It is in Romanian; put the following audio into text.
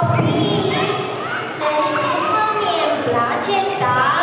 Copii, să știți că mie îmi place tare